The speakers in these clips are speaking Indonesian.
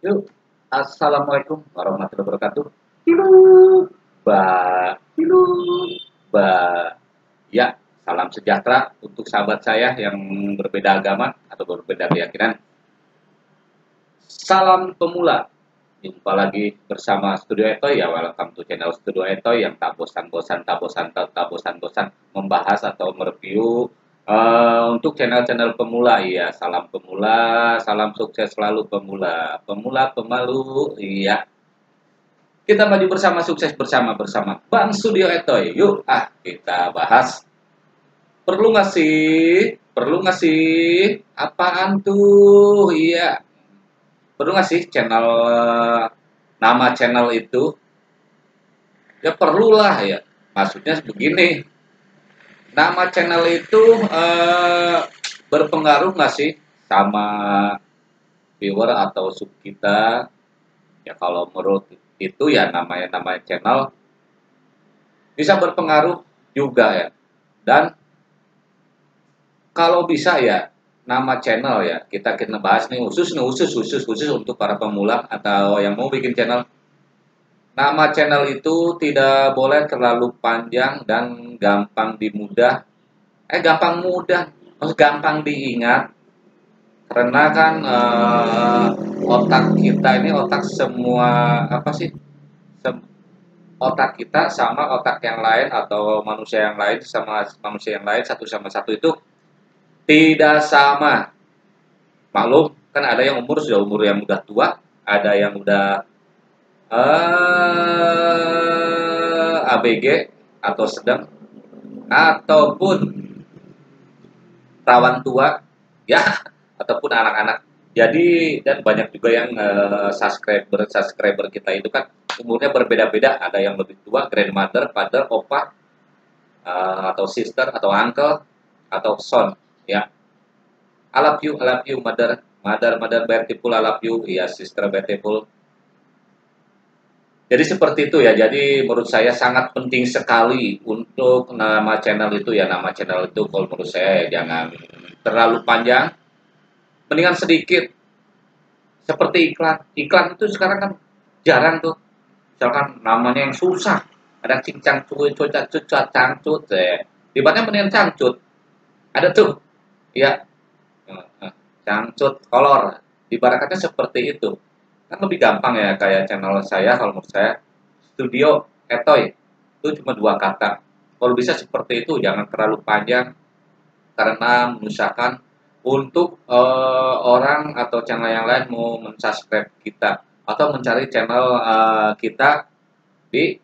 Yuk, Assalamualaikum warahmatullahi wabarakatuh. Hilu, ba, hilu, ba. Ya, salam sejahtera untuk sahabat saya yang berbeda agama atau berbeda keyakinan. Salam pemula. Jumpa lagi bersama Studio Etoy ya, welcome to channel Studio Etoy yang tak bosan-bosan, tak bosan, tak bosan-bosan membahas atau mereview Uh, untuk channel-channel pemula, iya, salam pemula, salam sukses selalu pemula, pemula pemalu, iya. Kita maju bersama, sukses bersama, bersama Bang Studio Etoy. Yuk, ah, kita bahas. Perlu nggak sih? Perlu nggak sih? Apaan tuh? Iya. Perlu nggak sih channel, nama channel itu? Ya perlulah ya. Maksudnya begini, nama channel itu uh, berpengaruh nggak sih sama viewer atau sub kita ya kalau menurut itu ya namanya namanya channel bisa berpengaruh juga ya. Dan kalau bisa ya nama channel ya kita kita bahas nih khusus nih khusus khusus khusus untuk para pemula atau yang mau bikin channel Nama channel itu tidak boleh terlalu panjang dan gampang dimudah. Eh gampang mudah, harus gampang diingat. Karena kan uh, otak kita ini otak semua apa sih? Sem otak kita sama otak yang lain atau manusia yang lain sama manusia yang lain satu sama satu itu tidak sama. Maklum kan ada yang umur sudah umur yang udah tua, ada yang udah uh, eh, ABG atau sedang ataupun rawan tua ya ataupun anak-anak. Jadi dan banyak juga yang uh, subscriber subscriber kita itu kan umurnya berbeda-beda. Ada yang lebih tua grandmother father opa uh, atau sister atau uncle atau son ya. I love you I love you mother. Mother mother beautiful I love you. Ya sister beautiful jadi seperti itu ya. Jadi menurut saya sangat penting sekali untuk nama channel itu ya. Nama channel itu kalau menurut saya ya, jangan terlalu panjang. Mendingan sedikit. Seperti iklan. Iklan itu sekarang kan jarang tuh. Misalkan namanya yang susah. Ada cincang cuy, cucat, cucat, cangcut. Ya. Dibatnya mendingan cangcut. Ada tuh. Ya. Cangcut, kolor. Ibaratnya seperti itu kan lebih gampang ya kayak channel saya kalau menurut saya. Studio etoy itu cuma dua kata. Kalau bisa seperti itu jangan terlalu panjang. Karena menyusahkan untuk uh, orang atau channel yang lain mau mensubscribe kita. Atau mencari channel uh, kita di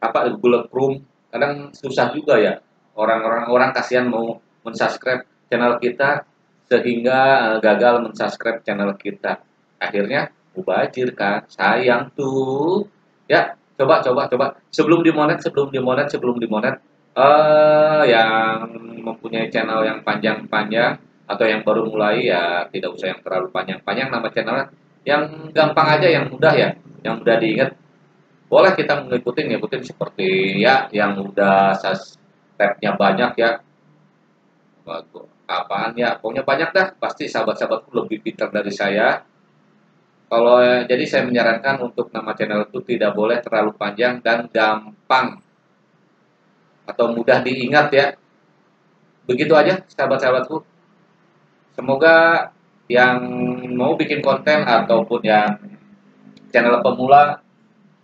apa Google Chrome kadang susah juga ya. Orang-orang orang kasihan mau mensubscribe channel kita sehingga uh, gagal mensubscribe channel kita akhirnya mubajir kan? Sayang tuh. Ya coba coba coba. Sebelum dimonet sebelum dimonet sebelum dimonet uh, yang mempunyai channel yang panjang-panjang atau yang baru mulai ya tidak usah yang terlalu panjang-panjang nama channelnya yang gampang aja yang mudah ya yang mudah diingat. Boleh kita mengikuti ngikutin seperti ya yang udah subscribe-nya banyak ya. Apaan ya? Pokoknya banyak dah. Pasti sahabat-sahabatku lebih pintar dari saya kalau jadi saya menyarankan untuk nama channel itu tidak boleh terlalu panjang dan gampang atau mudah diingat ya. Begitu aja sahabat-sahabatku. Semoga yang mau bikin konten ataupun yang channel pemula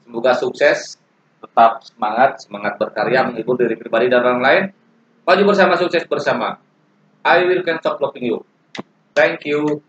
semoga sukses, tetap semangat, semangat berkarya menghibur diri pribadi dan orang lain. Maju bersama, sukses bersama. I will can stop loving you. Thank you.